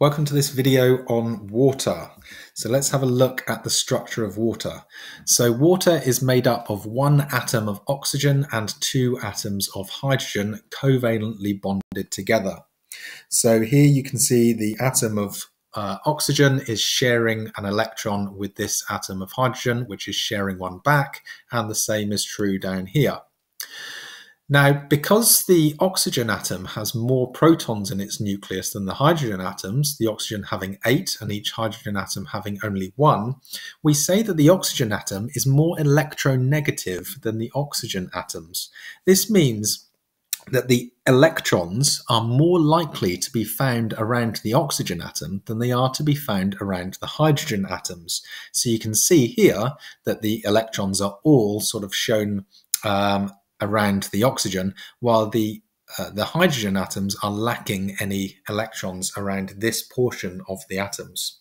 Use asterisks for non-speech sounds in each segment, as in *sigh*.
Welcome to this video on water. So let's have a look at the structure of water. So water is made up of one atom of oxygen and two atoms of hydrogen covalently bonded together. So here you can see the atom of uh, oxygen is sharing an electron with this atom of hydrogen, which is sharing one back, and the same is true down here. Now, because the oxygen atom has more protons in its nucleus than the hydrogen atoms, the oxygen having eight and each hydrogen atom having only one, we say that the oxygen atom is more electronegative than the oxygen atoms. This means that the electrons are more likely to be found around the oxygen atom than they are to be found around the hydrogen atoms. So you can see here that the electrons are all sort of shown um, around the oxygen, while the uh, the hydrogen atoms are lacking any electrons around this portion of the atoms.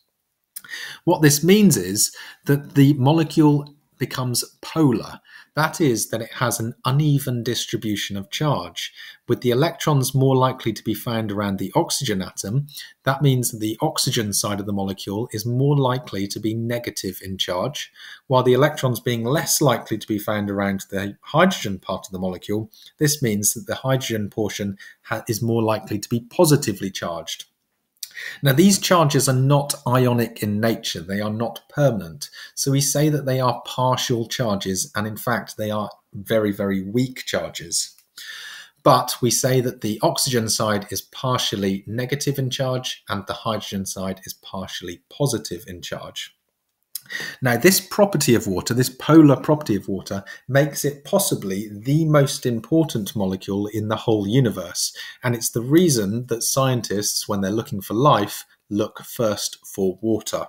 What this means is that the molecule becomes polar. That is, that it has an uneven distribution of charge. With the electrons more likely to be found around the oxygen atom, that means that the oxygen side of the molecule is more likely to be negative in charge, while the electrons being less likely to be found around the hydrogen part of the molecule, this means that the hydrogen portion is more likely to be positively charged. Now, these charges are not ionic in nature, they are not permanent. So we say that they are partial charges, and in fact, they are very, very weak charges. But we say that the oxygen side is partially negative in charge and the hydrogen side is partially positive in charge. Now, this property of water, this polar property of water, makes it possibly the most important molecule in the whole universe. And it's the reason that scientists, when they're looking for life, look first for water.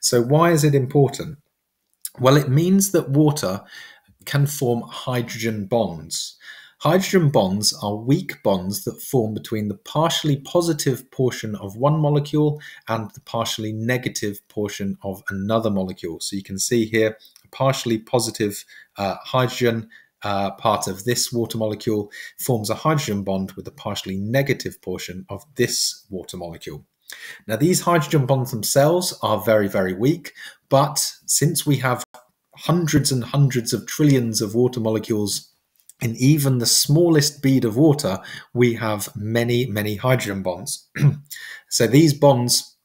So, why is it important? Well, it means that water can form hydrogen bonds. Hydrogen bonds are weak bonds that form between the partially positive portion of one molecule and the partially negative portion of another molecule. So you can see here a partially positive uh, hydrogen uh, part of this water molecule forms a hydrogen bond with the partially negative portion of this water molecule. Now, these hydrogen bonds themselves are very, very weak, but since we have hundreds and hundreds of trillions of water molecules in even the smallest bead of water, we have many, many hydrogen bonds. *clears throat* so these bonds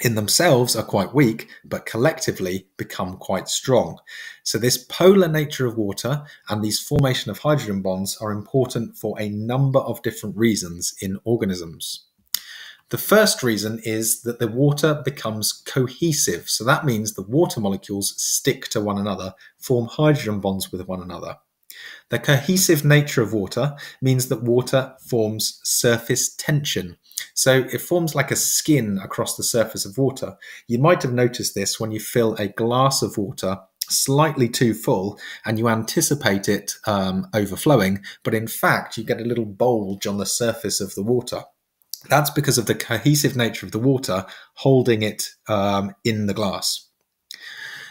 in themselves are quite weak, but collectively become quite strong. So this polar nature of water and these formation of hydrogen bonds are important for a number of different reasons in organisms. The first reason is that the water becomes cohesive. So that means the water molecules stick to one another, form hydrogen bonds with one another. The cohesive nature of water means that water forms surface tension. So it forms like a skin across the surface of water. You might have noticed this when you fill a glass of water slightly too full and you anticipate it um, overflowing, but in fact, you get a little bulge on the surface of the water. That's because of the cohesive nature of the water holding it um, in the glass.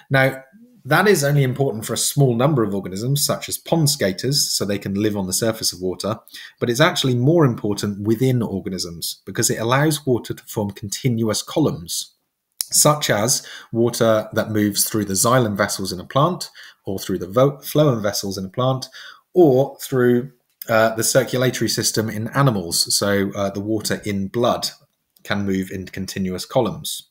Now, that is only important for a small number of organisms, such as pond skaters, so they can live on the surface of water, but it's actually more important within organisms because it allows water to form continuous columns, such as water that moves through the xylem vessels in a plant, or through the phloem vessels in a plant, or through uh, the circulatory system in animals, so uh, the water in blood can move in continuous columns.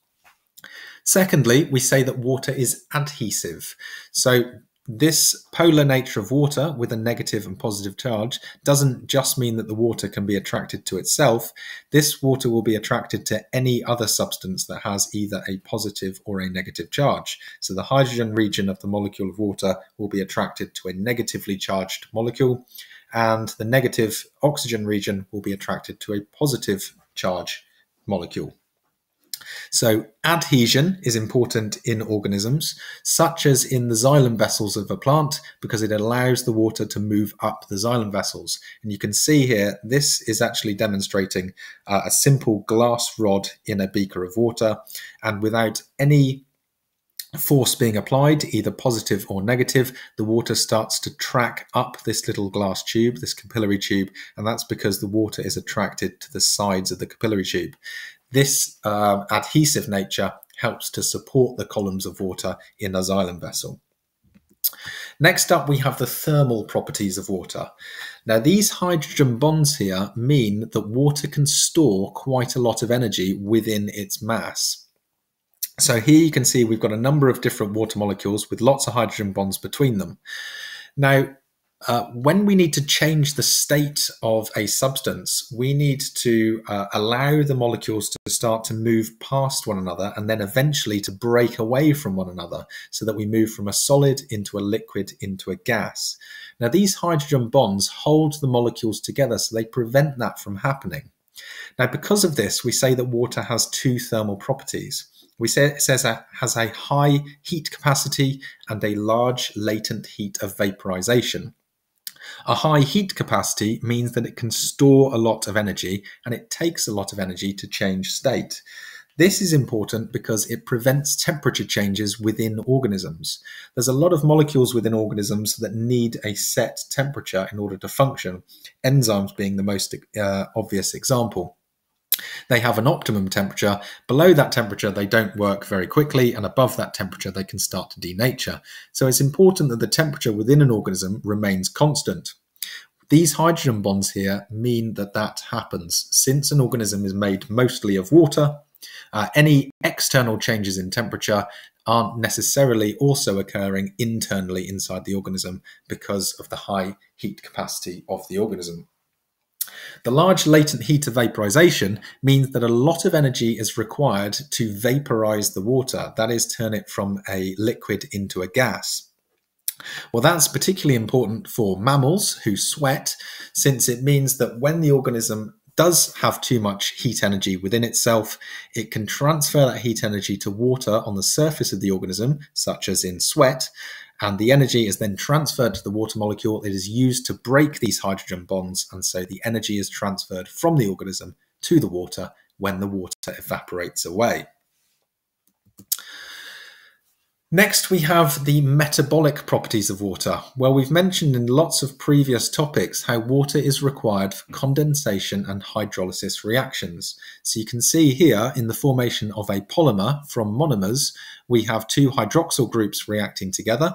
Secondly, we say that water is adhesive. So this polar nature of water with a negative and positive charge doesn't just mean that the water can be attracted to itself. This water will be attracted to any other substance that has either a positive or a negative charge. So the hydrogen region of the molecule of water will be attracted to a negatively charged molecule, and the negative oxygen region will be attracted to a positive charge molecule. So adhesion is important in organisms, such as in the xylem vessels of a plant, because it allows the water to move up the xylem vessels. And you can see here, this is actually demonstrating uh, a simple glass rod in a beaker of water. And without any force being applied, either positive or negative, the water starts to track up this little glass tube, this capillary tube, and that's because the water is attracted to the sides of the capillary tube. This uh, adhesive nature helps to support the columns of water in a xylem vessel. Next up, we have the thermal properties of water. Now, these hydrogen bonds here mean that water can store quite a lot of energy within its mass. So here you can see we've got a number of different water molecules with lots of hydrogen bonds between them. Now, uh, when we need to change the state of a substance, we need to uh, allow the molecules to start to move past one another and then eventually to break away from one another so that we move from a solid into a liquid into a gas. Now, these hydrogen bonds hold the molecules together so they prevent that from happening. Now, because of this, we say that water has two thermal properties. We say it says it has a high heat capacity and a large latent heat of vaporization. A high heat capacity means that it can store a lot of energy and it takes a lot of energy to change state. This is important because it prevents temperature changes within organisms. There's a lot of molecules within organisms that need a set temperature in order to function, enzymes being the most uh, obvious example. They have an optimum temperature. Below that temperature, they don't work very quickly, and above that temperature, they can start to denature. So it's important that the temperature within an organism remains constant. These hydrogen bonds here mean that that happens. Since an organism is made mostly of water, uh, any external changes in temperature aren't necessarily also occurring internally inside the organism because of the high heat capacity of the organism. The large latent heat of vaporization means that a lot of energy is required to vaporize the water, that is, turn it from a liquid into a gas. Well, that's particularly important for mammals who sweat, since it means that when the organism does have too much heat energy within itself, it can transfer that heat energy to water on the surface of the organism, such as in sweat, and the energy is then transferred to the water molecule. It is used to break these hydrogen bonds, and so the energy is transferred from the organism to the water when the water evaporates away. Next, we have the metabolic properties of water. Well, we've mentioned in lots of previous topics how water is required for condensation and hydrolysis reactions. So you can see here in the formation of a polymer from monomers, we have two hydroxyl groups reacting together.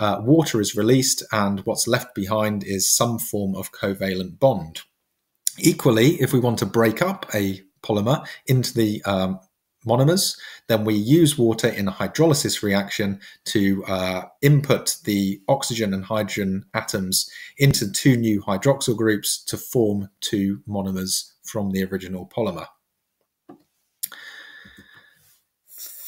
Uh, water is released, and what's left behind is some form of covalent bond. Equally, if we want to break up a polymer into the um, monomers. Then we use water in a hydrolysis reaction to uh, input the oxygen and hydrogen atoms into two new hydroxyl groups to form two monomers from the original polymer.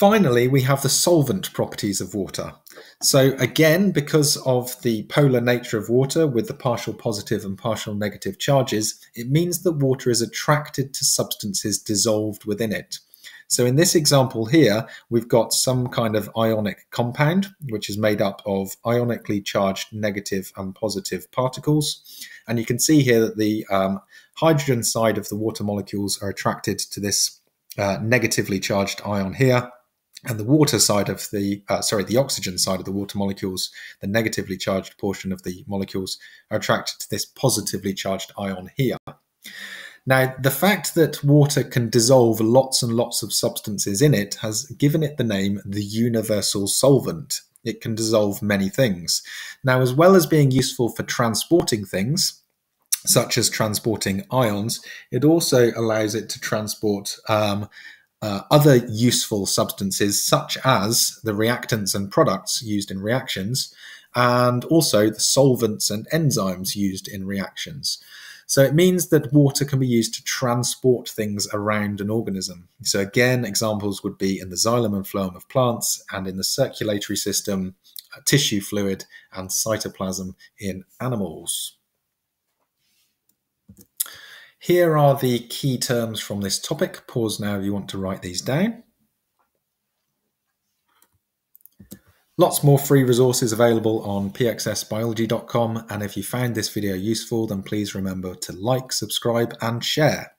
Finally, we have the solvent properties of water. So again, because of the polar nature of water with the partial positive and partial negative charges, it means that water is attracted to substances dissolved within it. So in this example here, we've got some kind of ionic compound, which is made up of ionically charged negative and positive particles. And you can see here that the um, hydrogen side of the water molecules are attracted to this uh, negatively charged ion here. And the water side of the, uh, sorry, the oxygen side of the water molecules, the negatively charged portion of the molecules, are attracted to this positively charged ion here. Now, the fact that water can dissolve lots and lots of substances in it has given it the name the universal solvent. It can dissolve many things. Now, as well as being useful for transporting things, such as transporting ions, it also allows it to transport um, uh, other useful substances, such as the reactants and products used in reactions, and also the solvents and enzymes used in reactions. So it means that water can be used to transport things around an organism. So again, examples would be in the xylem and phloem of plants and in the circulatory system, uh, tissue fluid and cytoplasm in animals. Here are the key terms from this topic. Pause now if you want to write these down. Lots more free resources available on pxsbiology.com. And if you found this video useful, then please remember to like, subscribe, and share.